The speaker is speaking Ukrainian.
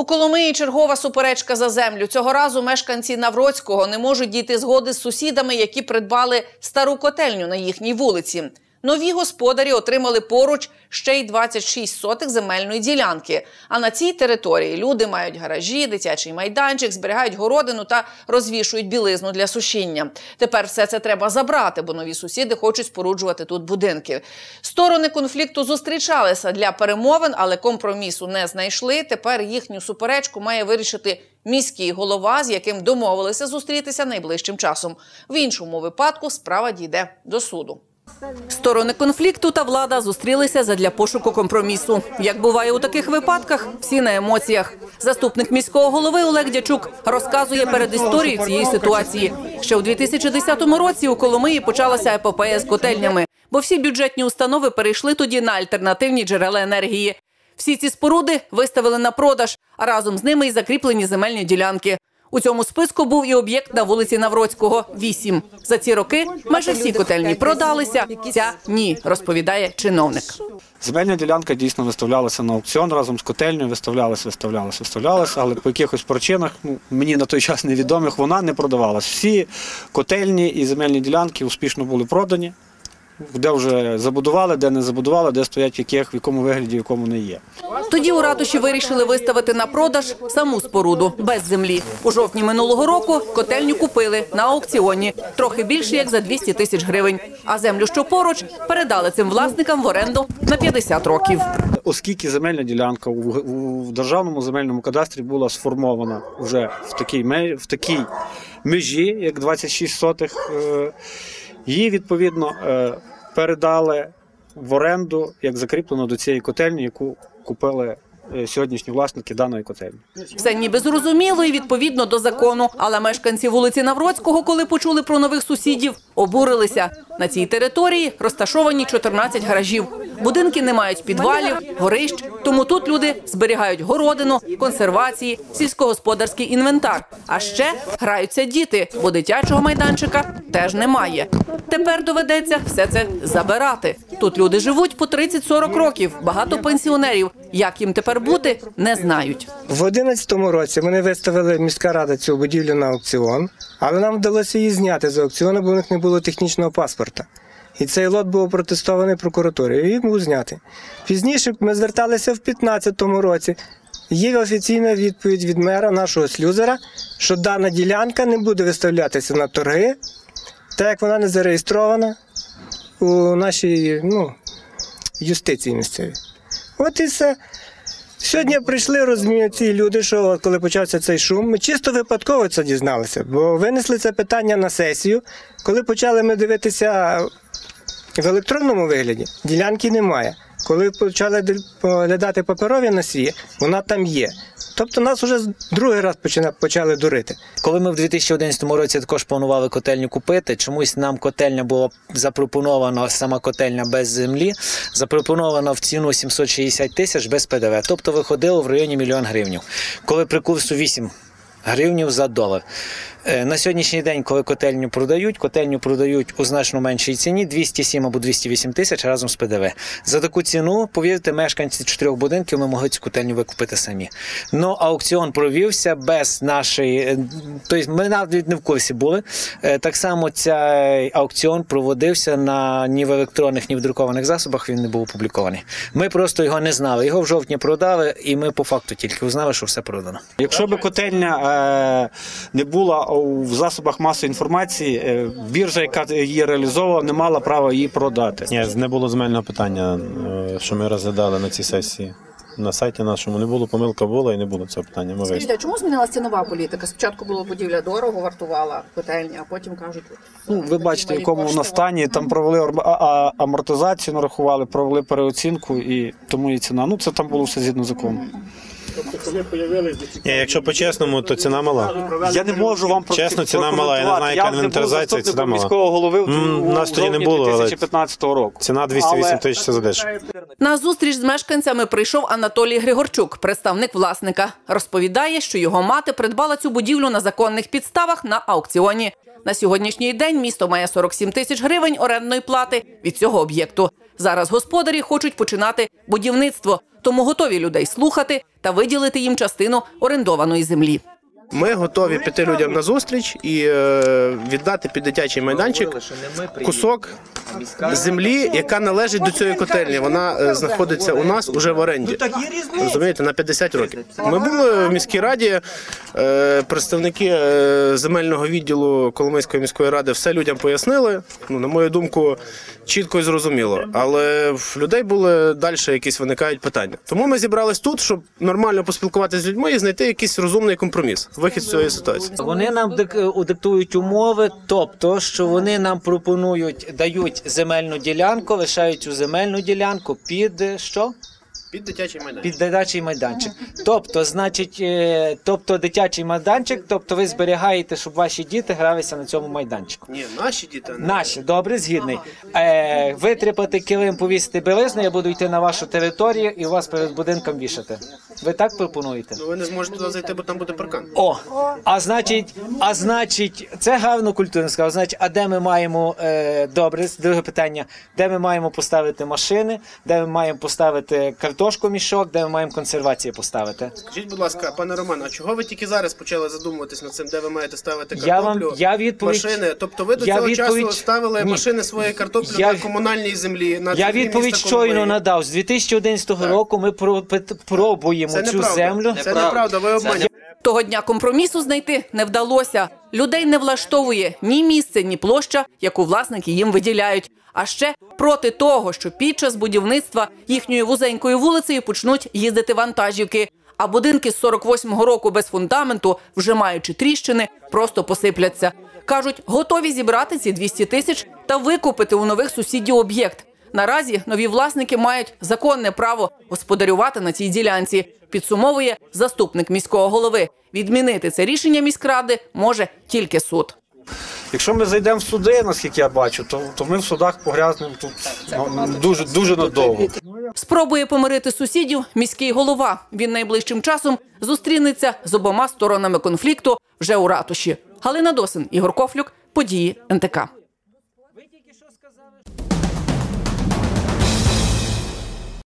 У Коломиї чергова суперечка за землю. Цього разу мешканці Навроцького не можуть дійти згоди з сусідами, які придбали стару котельню на їхній вулиці. Нові господарі отримали поруч ще й 26 сотих земельної ділянки. А на цій території люди мають гаражі, дитячий майданчик, зберігають городину та розвішують білизну для сушіння. Тепер все це треба забрати, бо нові сусіди хочуть споруджувати тут будинки. Сторони конфлікту зустрічалися для перемовин, але компромісу не знайшли. Тепер їхню суперечку має вирішити міський голова, з яким домовилися зустрітися найближчим часом. В іншому випадку справа дійде до суду. Сторони конфлікту та влада зустрілися задля пошуку компромісу. Як буває у таких випадках, всі на емоціях. Заступник міського голови Олег Дячук розказує перед історією цієї ситуації. Ще у 2010 році у Коломиї почалася епопея з котельнями, бо всі бюджетні установи перейшли тоді на альтернативні джерела енергії. Всі ці споруди виставили на продаж, а разом з ними й закріплені земельні ділянки. У цьому списку був і об'єкт на вулиці Навроцького. Вісім за ці роки майже всі котельні продалися. Ця ні, розповідає чиновник. Земельна ділянка дійсно виставлялася на аукціон разом з котельнею, виставлялася, виставлялася, виставлялася, але по якихось причинах, ну, мені на той час невідомих, вона не продавалась. Всі котельні і земельні ділянки успішно були продані, де вже забудували, де не забудували, де стоять в яких, в якому вигляді, в якому не є. Тоді у ратуші вирішили виставити на продаж саму споруду без землі. У жовтні минулого року котельню купили на аукціоні трохи більше як за 200 тисяч гривень. А землю, що поруч, передали цим власникам в оренду на 50 років. Оскільки земельна ділянка у, державному земельному кадастрі була сформована вже в такій, в такій межі, як 26 сотих, е, її відповідно е, передали в оренду як закріплено до цієї котельні, яку купили сьогоднішні власники даної котельні. Все ніби зрозуміло і відповідно до закону. Але мешканці вулиці Навроцького, коли почули про нових сусідів, обурилися. На цій території розташовані 14 гаражів. Будинки не мають підвалів, горищ, тому тут люди зберігають городину, консервації, сільськогосподарський інвентар. А ще граються діти, бо дитячого майданчика теж немає. Тепер доведеться все це забирати. Тут люди живуть по 30-40 років, багато пенсіонерів. Як їм тепер бути, не знають. В 2011 році вони виставили міська рада цю будівлю на аукціон, але нам вдалося її зняти з аукціону, бо у них не було технічного паспорта. І цей лот був протестований прокуратурою, і був знятий. Пізніше ми зверталися в 2015 році. Є офіційна відповідь від мера нашого слюзера, що дана ділянка не буде виставлятися на торги, так як вона не зареєстрована у нашій ну, юстиції місцевій. От і все. Сьогодні прийшли розумію, ці люди, що коли почався цей шум, ми чисто випадково це дізналися, бо винесли це питання на сесію. Коли почали ми дивитися в електронному вигляді, ділянки немає. Коли почали поглядати паперові носії, вона там є. Тобто нас вже другий раз почали дурити. Коли ми в 2011 році також планували котельню купити, чомусь нам котельня була запропонована, сама котельня без землі, запропонована в ціну 760 тисяч без ПДВ. Тобто виходило в районі мільйон гривнів. Коли при курсу 8 гривнів за долар. Е, На сьогоднішній день, коли котельню продають, котельню продають у значно меншій ціні 207 або 208 тисяч разом з ПДВ. За таку ціну, повірте, мешканці чотирьох будинків ми могли цю котельню викупити самі. Ну, аукціон провівся без нашої. е, Тобто ми навіть не в курсі були. Е, Так само цей аукціон проводився на ні в електронних, ні в друкованих засобах. Він не був опублікований. Ми просто його не знали. Його в жовтні продали, і ми по факту тільки узнали, що все продано. Якщо би котельня не була в засобах масової інформації, е, біржа, яка її реалізовувала, не мала права її продати. Ні, не було земельного питання, е, що ми розглядали на цій сесії. На сайті нашому не було, помилка була і не було цього питання. Ми Скажіть, а чому змінилася цінова політика? Спочатку було будівля дорого, вартувала котельня, а потім кажуть, Ну, ви бачите, в якому вона стані. Там провели амортизацію, нарахували, провели переоцінку, і тому і ціна. Ну це там було все згідно закону. Ні, якщо по-чесному, то ціна мала. Я не можу вам про- Чесно, ціна мала, я не знаю, яка інвентаризація, ціна мала. міського голови в- у нас тоді не було, але 2015 року. Ціна 208 Але- тисяч це за дешево. На зустріч з мешканцями прийшов Анатолій Григорчук, представник власника. Розповідає, що його мати придбала цю будівлю на законних підставах на аукціоні. На сьогоднішній день місто має 47 тисяч гривень орендної плати від цього об'єкту. Зараз господарі хочуть починати будівництво, тому готові людей слухати та виділити їм частину орендованої землі. Ми готові піти людям на зустріч і е, віддати під дитячий майданчик кусок землі, яка належить до цієї котельні. Вона е, знаходиться у нас уже в оренді. Розумієте, на 50 років. Ми були в міській раді. е, Представники е, земельного відділу Коломийської міської ради все людям пояснили. Ну, на мою думку, чітко і зрозуміло. Але в людей були далі якісь виникають питання. Тому ми зібрались тут, щоб нормально поспілкуватися з людьми і знайти якийсь розумний компроміс, вихід з цієї ситуації. Вони нам дик- диктують умови, тобто, що вони нам пропонують, дають земельну ділянку, лишають цю земельну ділянку під що? Під дитячий майданчик. Під дитячий майданчик. Тобто, значить, е, тобто дитячий майданчик, тобто ви зберігаєте, щоб ваші діти гралися на цьому майданчику. Ні, наші діти. не Наші, добре, згідний. Е, витріпати килим, повісити білизну, я буду йти на вашу територію і вас перед будинком вішати. Ви так пропонуєте? Ну, ви не зможете туди зайти, бо там буде паркан. О, а значить, а значить, це гарно культурно сказав. Значить, а де ми маємо е, добре, друге питання, де ми маємо поставити машини, де ми маємо поставити картошку мішок, де ми маємо консервації поставити? Скажіть, будь ласка, пане Роман, а чого ви тільки зараз почали задумуватись над цим, де ви маєте ставити Я вам- картоплю, я відповідь- машини? Тобто ви до я цього відповідь- часу ставили Ні. машини своєї картоплі Я- на комунальній землі, на Я відповідь щойно надав. З 2011 року ми про- пробуємо Це цю неправда. землю. Це неправда, ви обманюєте. Того дня компромісу знайти не вдалося. Людей не влаштовує ні місце, ні площа, яку власники їм виділяють. А ще проти того, що під час будівництва їхньою вузенькою вулицею почнуть їздити вантажівки. А будинки з 48-го року без фундаменту, вже маючи тріщини, просто посипляться. Кажуть, готові зібрати ці 200 тисяч та викупити у нових сусідів об'єкт. Наразі нові власники мають законне право господарювати на цій ділянці. Підсумовує заступник міського голови. Відмінити це рішення міськради може тільки суд. Якщо ми зайдемо в суди, наскільки я бачу, то, то ми в судах погрязнемо тут ну, дуже, дуже надовго. Спробує помирити сусідів міський голова. Він найближчим часом зустрінеться з обома сторонами конфлікту вже у ратуші. Галина Досин, Ігор Кофлюк, події НТК.